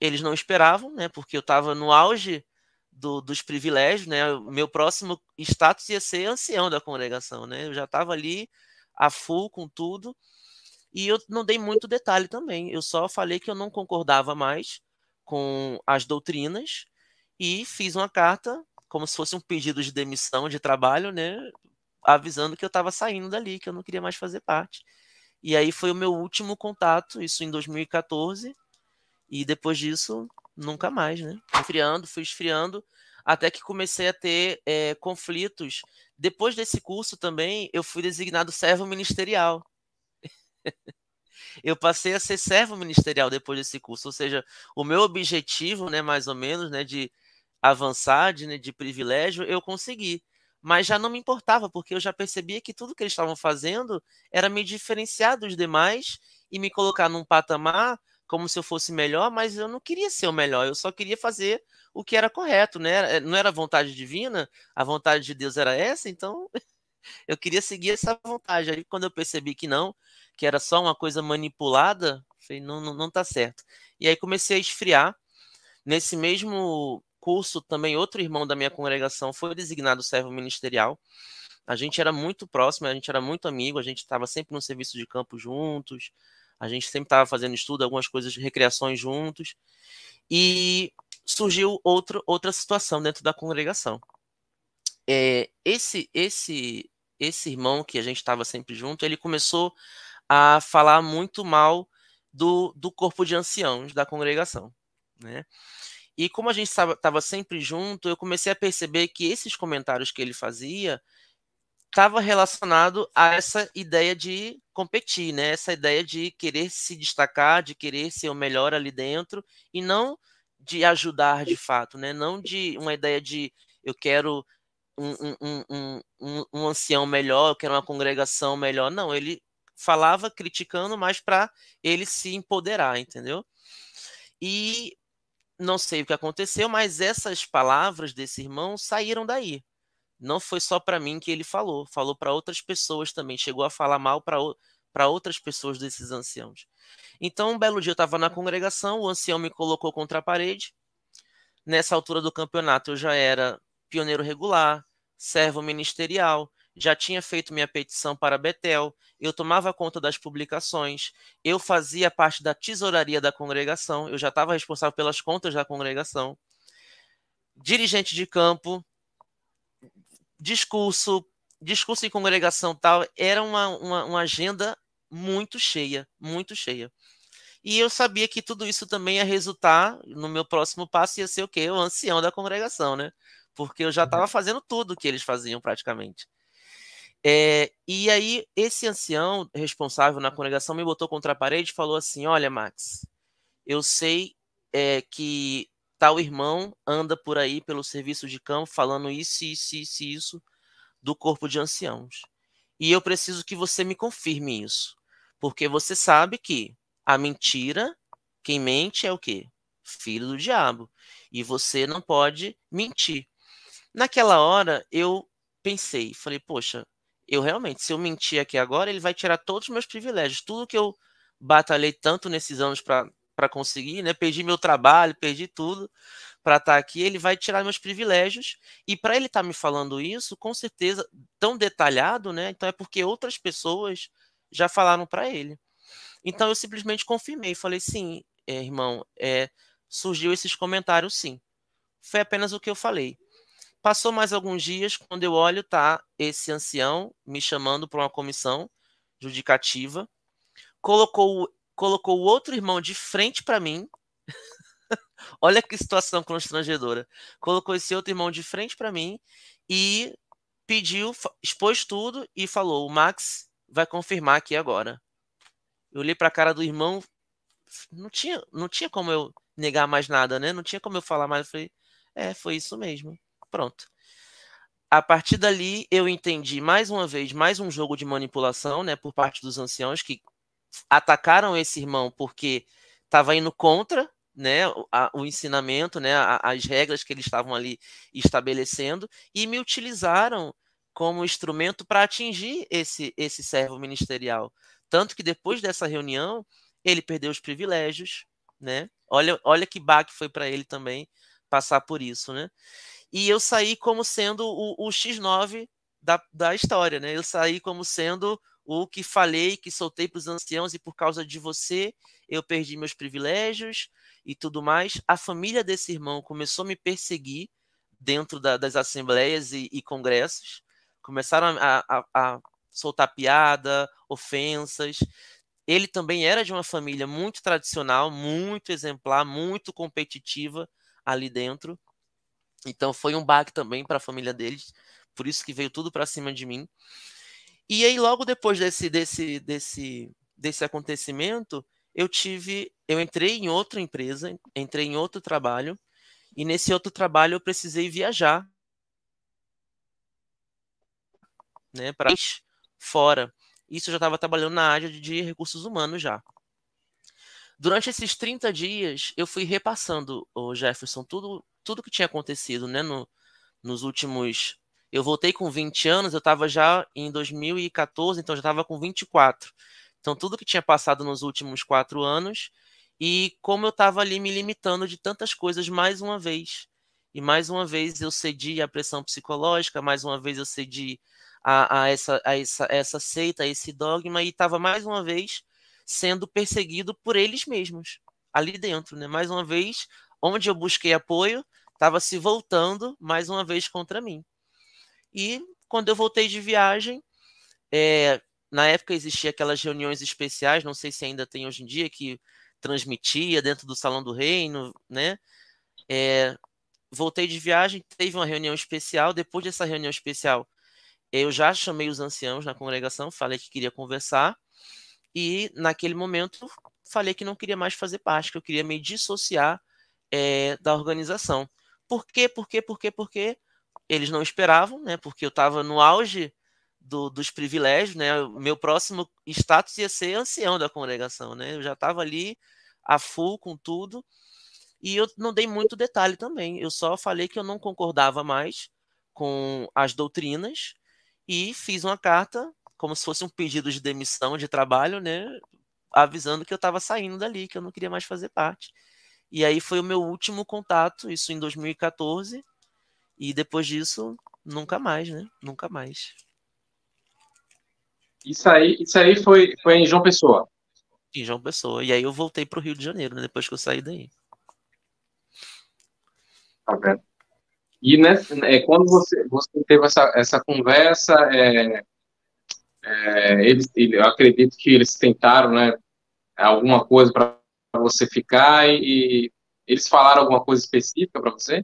eles não esperavam, né? Porque eu estava no auge do, dos privilégios, né? O meu próximo status ia ser ancião da congregação, né? Eu já estava ali a full com tudo. E eu não dei muito detalhe também. Eu só falei que eu não concordava mais com as doutrinas e fiz uma carta como se fosse um pedido de demissão de trabalho, né? Avisando que eu estava saindo dali, que eu não queria mais fazer parte. E aí foi o meu último contato, isso em 2014. E depois disso, nunca mais, né? Esfriando, fui esfriando, até que comecei a ter é, conflitos. Depois desse curso também, eu fui designado servo ministerial. eu passei a ser servo ministerial depois desse curso, ou seja, o meu objetivo, né, mais ou menos, né, de avançar, de, né, de privilégio, eu consegui. Mas já não me importava, porque eu já percebia que tudo que eles estavam fazendo era me diferenciar dos demais e me colocar num patamar como se eu fosse melhor, mas eu não queria ser o melhor, eu só queria fazer o que era correto, né? Não era vontade divina, a vontade de Deus era essa, então eu queria seguir essa vontade. Aí quando eu percebi que não, que era só uma coisa manipulada, falei, não, não, não tá certo. E aí comecei a esfriar. Nesse mesmo curso, também outro irmão da minha congregação foi designado servo ministerial. A gente era muito próximo, a gente era muito amigo, a gente estava sempre no serviço de campo juntos, a gente sempre estava fazendo estudo, algumas coisas recreações juntos. E surgiu outro, outra situação dentro da congregação. É, esse, esse, esse irmão que a gente estava sempre junto, ele começou a falar muito mal do, do corpo de anciãos da congregação, né? E como a gente estava sempre junto, eu comecei a perceber que esses comentários que ele fazia estava relacionado a essa ideia de competir, né? Essa ideia de querer se destacar, de querer ser o melhor ali dentro e não de ajudar de fato, né? Não de uma ideia de eu quero um, um, um, um, um ancião melhor, eu quero uma congregação melhor. Não, ele falava criticando, mas para ele se empoderar, entendeu? E não sei o que aconteceu, mas essas palavras desse irmão saíram daí não foi só para mim que ele falou, falou para outras pessoas também, chegou a falar mal para outras pessoas desses anciãos. Então, um belo dia eu estava na congregação, o ancião me colocou contra a parede. Nessa altura do campeonato eu já era pioneiro regular, servo ministerial, já tinha feito minha petição para Betel, eu tomava conta das publicações, eu fazia parte da tesouraria da congregação, eu já estava responsável pelas contas da congregação. Dirigente de campo, discurso, discurso em congregação tal, era uma, uma, uma agenda muito cheia, muito cheia. E eu sabia que tudo isso também ia resultar, no meu próximo passo, ia ser o quê? O ancião da congregação, né? Porque eu já estava uhum. fazendo tudo que eles faziam praticamente. É, e aí, esse ancião responsável na congregação me botou contra a parede e falou assim: Olha, Max, eu sei é, que tal irmão anda por aí pelo serviço de campo falando isso, isso, isso, isso do corpo de anciãos. E eu preciso que você me confirme isso. Porque você sabe que a mentira, quem mente é o quê? Filho do diabo. E você não pode mentir. Naquela hora, eu pensei, falei, poxa, eu realmente, se eu mentir aqui agora, ele vai tirar todos os meus privilégios. Tudo que eu batalhei tanto nesses anos para para conseguir, né? Perdi meu trabalho, perdi tudo para estar tá aqui. Ele vai tirar meus privilégios e para ele estar tá me falando isso, com certeza tão detalhado, né? Então é porque outras pessoas já falaram para ele. Então eu simplesmente confirmei, falei sim, é, irmão, é, surgiu esses comentários sim. Foi apenas o que eu falei. Passou mais alguns dias, quando eu olho, tá esse ancião me chamando para uma comissão judicativa, colocou colocou o outro irmão de frente para mim. Olha que situação constrangedora. Colocou esse outro irmão de frente para mim e pediu, expôs tudo e falou: "O Max vai confirmar aqui agora". Eu olhei para a cara do irmão, não tinha, não tinha como eu negar mais nada, né? Não tinha como eu falar mais. Eu falei: "É, foi isso mesmo". Pronto. A partir dali, eu entendi mais uma vez mais um jogo de manipulação, né, por parte dos anciãos que atacaram esse irmão porque estava indo contra né, o ensinamento, né, as regras que eles estavam ali estabelecendo e me utilizaram como instrumento para atingir esse, esse servo ministerial. Tanto que depois dessa reunião, ele perdeu os privilégios, né? Olha, olha que baque foi para ele também passar por isso, né? E eu saí como sendo o, o X9 da, da história, né? Eu saí como sendo o que falei, que soltei para os anciãos e por causa de você eu perdi meus privilégios e tudo mais. A família desse irmão começou a me perseguir dentro da, das assembleias e, e, congressos, começaram a, a, a soltar piada, ofensas. Ele também era de uma família muito tradicional, muito exemplar, muito competitiva ali dentro. Então foi um baque também para a família deles, por isso que veio tudo para cima de mim. E aí logo depois desse desse desse desse acontecimento, eu tive, eu entrei em outra empresa, entrei em outro trabalho, e nesse outro trabalho eu precisei viajar, né, para fora. Isso eu já estava trabalhando na área de recursos humanos já. Durante esses 30 dias, eu fui repassando, o Jefferson, tudo, tudo que tinha acontecido, né, no, nos últimos eu voltei com 20 anos, eu estava já em 2014, então já estava com 24. Então, tudo que tinha passado nos últimos quatro anos e como eu estava ali me limitando de tantas coisas mais uma vez. E mais uma vez eu cedi à pressão psicológica, mais uma vez eu cedi a, a, essa, a, essa, essa seita, a esse dogma, e estava mais uma vez sendo perseguido por eles mesmos, ali dentro. Né? Mais uma vez, onde eu busquei apoio, estava se voltando mais uma vez contra mim. E quando eu voltei de viagem, é, na época existia aquelas reuniões especiais, não sei se ainda tem hoje em dia, que transmitia dentro do Salão do Reino, né? É, voltei de viagem, teve uma reunião especial. Depois dessa reunião especial, eu já chamei os anciãos na congregação, falei que queria conversar. E naquele momento falei que não queria mais fazer parte, que eu queria me dissociar é, da organização. Por quê? Por quê? Por quê? Porque eles não esperavam, né? Porque eu estava no auge do, dos privilégios, né? Meu próximo status ia ser ancião da congregação, né? Eu já estava ali a full com tudo. E eu não dei muito detalhe também. Eu só falei que eu não concordava mais com as doutrinas e fiz uma carta, como se fosse um pedido de demissão de trabalho, né? Avisando que eu estava saindo dali, que eu não queria mais fazer parte. E aí foi o meu último contato, isso em 2014. E depois disso, nunca mais, né? Nunca mais. Isso aí, isso aí foi, foi em João Pessoa. Em João Pessoa. E aí eu voltei para o Rio de Janeiro, né, depois que eu saí daí. Tá vendo? E nessa, é, quando você, você teve essa, essa conversa, é, é, eles, eu acredito que eles tentaram, né, alguma coisa para você ficar e, e eles falaram alguma coisa específica para você?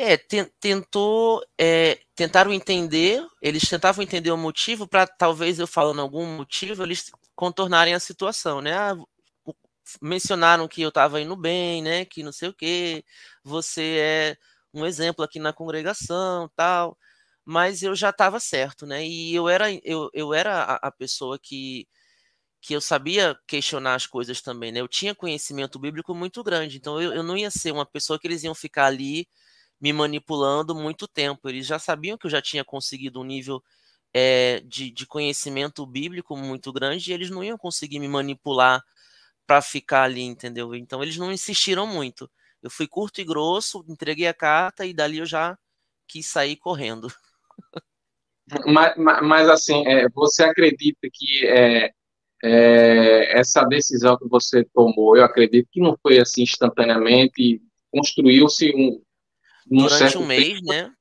É, tentou, é, tentaram entender, eles tentavam entender o motivo para talvez eu falando algum motivo, eles contornarem a situação, né? Ah, mencionaram que eu estava indo bem, né? Que não sei o que, você é um exemplo aqui na congregação, tal. Mas eu já estava certo, né? E eu era, eu, eu era a, a pessoa que que eu sabia questionar as coisas também, né? Eu tinha conhecimento bíblico muito grande, então eu, eu não ia ser uma pessoa que eles iam ficar ali me manipulando muito tempo. Eles já sabiam que eu já tinha conseguido um nível é, de, de, conhecimento bíblico muito grande e eles não iam conseguir me manipular para ficar ali, entendeu? Então eles não insistiram muito. Eu fui curto e grosso, entreguei a carta e dali eu já quis sair correndo. Mas, mas assim, é, você acredita que é, essa decisão que você tomou, eu acredito que não foi assim instantaneamente, construiu-se um, durante um mês, tempo. né?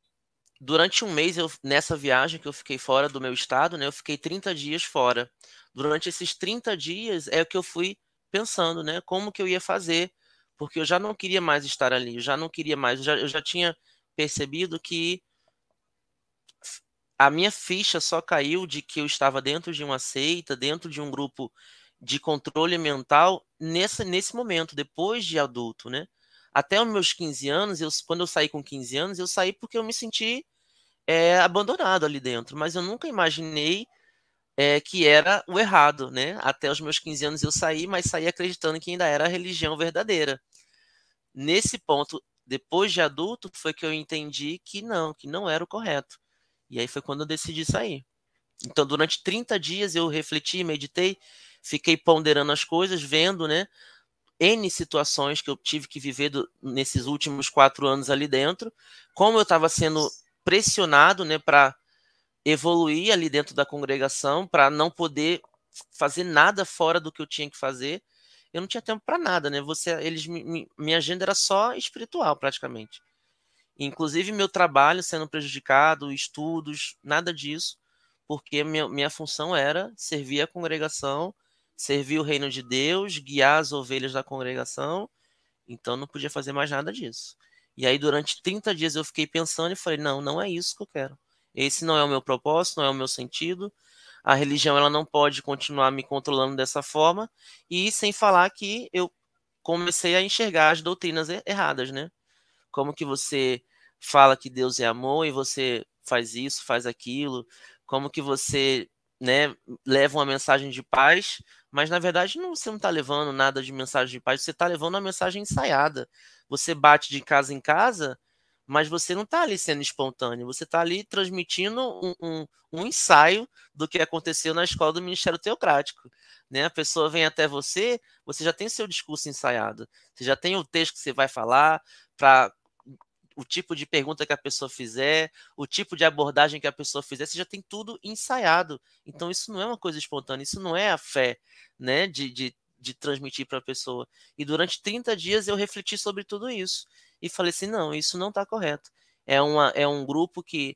Durante um mês, eu, nessa viagem que eu fiquei fora do meu estado, né? Eu fiquei 30 dias fora. Durante esses 30 dias é o que eu fui pensando, né? Como que eu ia fazer, porque eu já não queria mais estar ali, eu já não queria mais, eu já, eu já tinha percebido que a minha ficha só caiu de que eu estava dentro de uma seita, dentro de um grupo de controle mental nesse, nesse momento, depois de adulto, né? Até os meus 15 anos, eu, quando eu saí com 15 anos, eu saí porque eu me senti é, abandonado ali dentro, mas eu nunca imaginei é, que era o errado, né? Até os meus 15 anos eu saí, mas saí acreditando que ainda era a religião verdadeira. Nesse ponto, depois de adulto, foi que eu entendi que não, que não era o correto. E aí foi quando eu decidi sair. Então, durante 30 dias eu refleti, meditei, fiquei ponderando as coisas, vendo, né? N situações que eu tive que viver do, nesses últimos quatro anos ali dentro, como eu estava sendo pressionado né, para evoluir ali dentro da congregação, para não poder fazer nada fora do que eu tinha que fazer. Eu não tinha tempo para nada, né? Você, eles, minha agenda era só espiritual, praticamente. Inclusive meu trabalho sendo prejudicado, estudos, nada disso, porque minha, minha função era servir a congregação, servir o reino de Deus, guiar as ovelhas da congregação. Então não podia fazer mais nada disso. E aí durante 30 dias eu fiquei pensando e falei: "Não, não é isso que eu quero. Esse não é o meu propósito, não é o meu sentido a religião ela não pode continuar me controlando dessa forma e sem falar que eu comecei a enxergar as doutrinas erradas, né? Como que você fala que Deus é amor e você faz isso, faz aquilo, como que você, né, leva uma mensagem de paz, mas na verdade não, você não está levando nada de mensagem de paz, você está levando uma mensagem ensaiada. Você bate de casa em casa mas você não está ali sendo espontâneo, você está ali transmitindo um, um, um, ensaio do que aconteceu na escola do Ministério Teocrático. Né? A pessoa vem até você, você já tem seu discurso ensaiado, você já tem o texto que você vai falar, para o tipo de pergunta que a pessoa fizer, o tipo de abordagem que a pessoa fizer, você já tem tudo ensaiado. Então, isso não é uma coisa espontânea, isso não é a fé né? de, de, de transmitir para a pessoa. E durante 30 dias eu refleti sobre tudo isso e falei assim: não, isso não está correto. É, uma, é um grupo que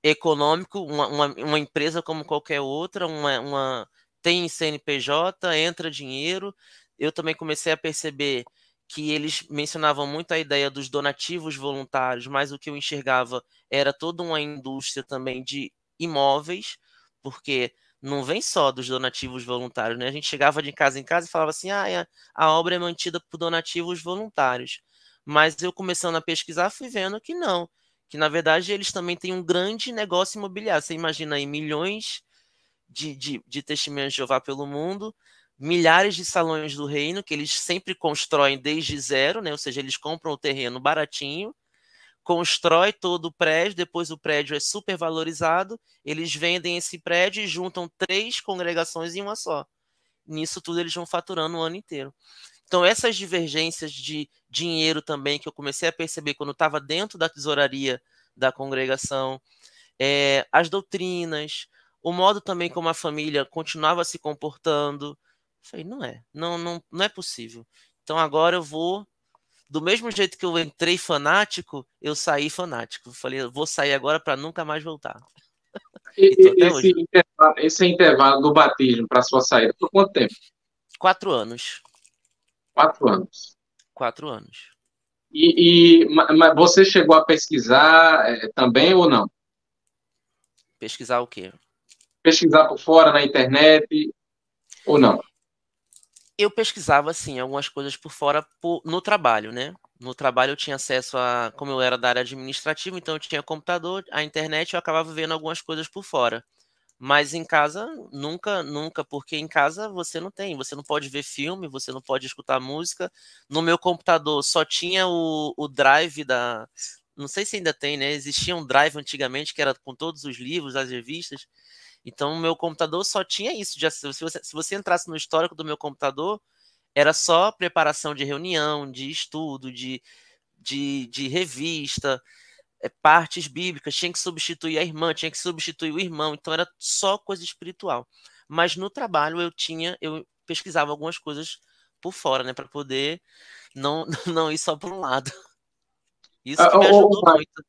econômico, uma, uma, uma empresa como qualquer outra, uma, uma tem CNPJ, entra dinheiro. Eu também comecei a perceber que eles mencionavam muito a ideia dos donativos voluntários, mas o que eu enxergava era toda uma indústria também de imóveis, porque não vem só dos donativos voluntários, né? A gente chegava de casa em casa e falava assim: ah, a obra é mantida por donativos voluntários. Mas eu começando a pesquisar, fui vendo que não. Que na verdade eles também têm um grande negócio imobiliário. Você imagina aí milhões de, de, de testemunhas de Jeová pelo mundo, milhares de salões do reino que eles sempre constroem desde zero, né? Ou seja, eles compram o terreno baratinho, constrói todo o prédio, depois o prédio é super valorizado, eles vendem esse prédio e juntam três congregações em uma só. Nisso tudo eles vão faturando o ano inteiro. Então, essas divergências de dinheiro também que eu comecei a perceber quando estava dentro da tesouraria da congregação, é, as doutrinas, o modo também como a família continuava se comportando. Falei, não é, não, não, não é possível. Então agora eu vou, do mesmo jeito que eu entrei fanático, eu saí fanático. Falei, eu vou sair agora para nunca mais voltar. E, esse, intervalo, esse intervalo do batismo para sua saída, por quanto tempo? Quatro anos. Quatro anos. Quatro anos. E, e mas você chegou a pesquisar é, também ou não? Pesquisar o quê? Pesquisar por fora na internet ou não? Eu pesquisava, assim, algumas coisas por fora por, no trabalho, né? No trabalho eu tinha acesso a, como eu era da área administrativa, então eu tinha computador, a internet, eu acabava vendo algumas coisas por fora. Mas em casa, nunca, nunca, porque em casa você não tem, você não pode ver filme, você não pode escutar música. No meu computador só tinha o, o drive da. Não sei se ainda tem, né? Existia um drive antigamente que era com todos os livros, as revistas. Então, o meu computador só tinha isso. Se, você, se você entrasse no histórico do meu computador, era só preparação de reunião, de estudo, de, de, de revista é, partes bíblicas, tinha que substituir a irmã, tinha que substituir o irmão, então era só coisa espiritual. Mas no trabalho eu tinha, eu pesquisava algumas coisas por fora, né, para poder não, não ir só por um lado. Isso que me ajudou muito.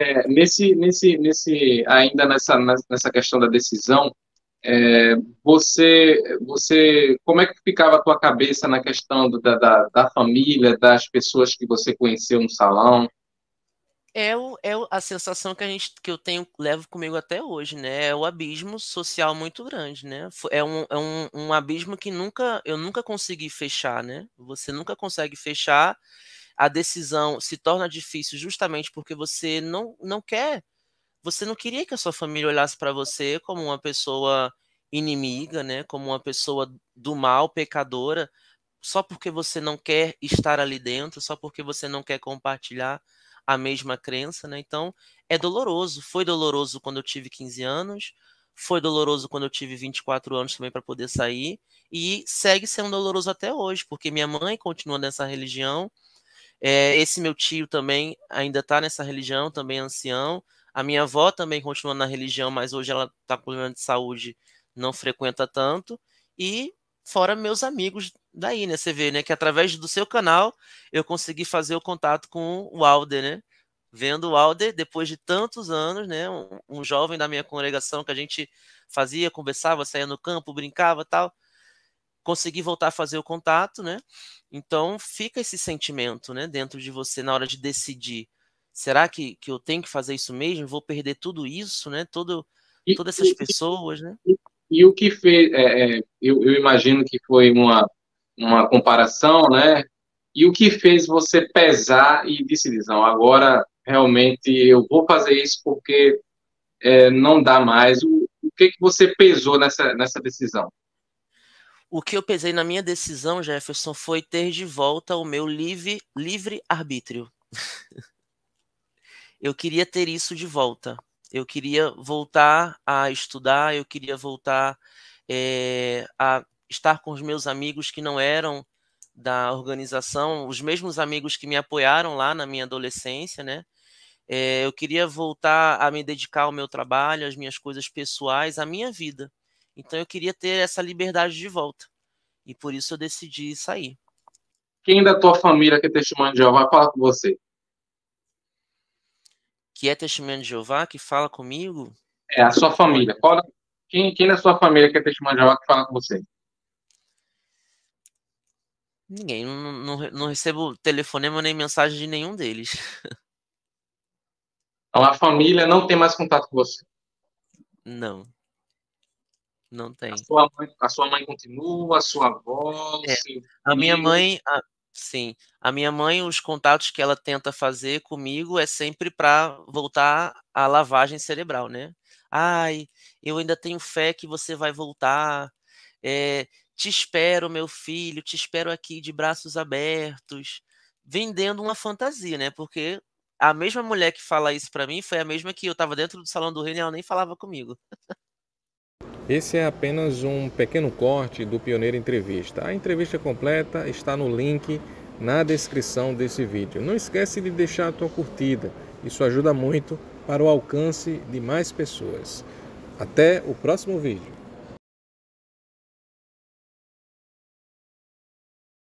É, nesse, nesse, nesse, ainda nessa, nessa questão da decisão, é, você, você, como é que ficava a tua cabeça na questão do, da, da, da família, das pessoas que você conheceu no salão? é, o, é a sensação que a gente que eu tenho levo comigo até hoje, né? É o abismo social muito grande, né? É um, é um, um abismo que nunca eu nunca consegui fechar, né? Você nunca consegue fechar. A decisão se torna difícil justamente porque você não, não quer, você não queria que a sua família olhasse para você como uma pessoa inimiga, né? Como uma pessoa do mal, pecadora, só porque você não quer estar ali dentro, só porque você não quer compartilhar a mesma crença, né? Então é doloroso. Foi doloroso quando eu tive 15 anos, Foi doloroso quando eu tive 24 anos também para poder sair. E segue sendo doloroso até hoje, porque minha mãe continua nessa religião. É, esse meu tio também ainda está nessa religião, também é ancião. A minha avó também continua na religião, mas hoje ela está com problema de saúde, não frequenta tanto. E fora meus amigos daí, né? Você vê, né? Que através do seu canal eu consegui fazer o contato com o Alder, né? Vendo o Alder depois de tantos anos, né? Um, um, jovem da minha congregação que a gente fazia, conversava, saía no campo, brincava tal. Consegui voltar a fazer o contato, né? Então fica esse sentimento, né? Dentro de você na hora de decidir. Será que, que eu tenho que fazer isso mesmo? Vou perder tudo isso, né? Todo, todas essas pessoas, né? E o que fez, é, é, eu, eu, imagino que foi uma, uma comparação, né? E o que fez você pesar e decidir, não, agora realmente eu vou fazer isso porque é, não dá mais. O, o que, que você pesou nessa, nessa decisão? O que eu pesei na minha decisão, Jefferson, foi ter de volta o meu livre, livre arbítrio. eu queria ter isso de volta eu queria voltar a estudar, eu queria voltar é, a estar com os meus amigos que não eram da organização, os mesmos amigos que me apoiaram lá na minha adolescência, né? É, eu queria voltar a me dedicar ao meu trabalho, às minhas coisas pessoais, à minha vida. Então eu queria ter essa liberdade de volta. E por isso eu decidi sair. Quem da tua família que é testemunho de Jeová fala com você? que é testemunho de Jeová, que fala comigo? É a sua família. Qual, quem, quem da sua família que é testemunho de Jeová que fala com você? Ninguém. Não, não, não recebo telefonema nem mensagem de nenhum deles. Então a família não tem mais contato com você? Não. Não tem. A sua mãe, a sua mãe continua, a sua avó? É. A minha mãe, a, Sim. A minha mãe, os contatos que ela tenta fazer comigo é sempre para voltar à lavagem cerebral, né? Ai, eu ainda tenho fé que você vai voltar. É, te espero, meu filho, te espero aqui de braços abertos, vendendo uma fantasia, né? Porque a mesma mulher que fala isso para mim foi a mesma que eu estava dentro do salão do reino e ela nem falava comigo. Esse é apenas um pequeno corte do Pioneiro Entrevista. A entrevista completa está no link na descrição desse vídeo. Não esquece de deixar a tua curtida, isso ajuda muito para o alcance de mais pessoas. Até o próximo vídeo.